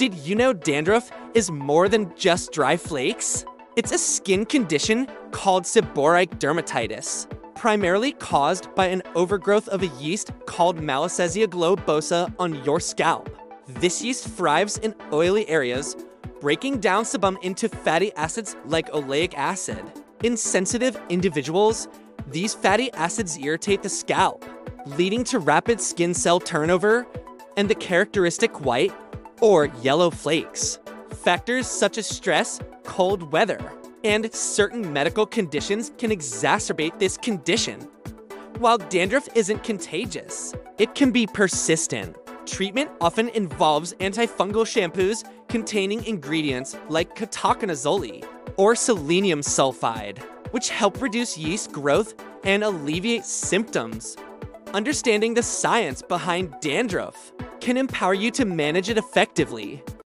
Did you know dandruff is more than just dry flakes? It's a skin condition called seborrheic dermatitis, primarily caused by an overgrowth of a yeast called Malassezia globosa on your scalp. This yeast thrives in oily areas, breaking down sebum into fatty acids like oleic acid. In sensitive individuals, these fatty acids irritate the scalp, leading to rapid skin cell turnover and the characteristic white or yellow flakes. Factors such as stress, cold weather, and certain medical conditions can exacerbate this condition. While dandruff isn't contagious, it can be persistent. Treatment often involves antifungal shampoos containing ingredients like ketoconazole or selenium sulfide, which help reduce yeast growth and alleviate symptoms. Understanding the science behind dandruff can empower you to manage it effectively.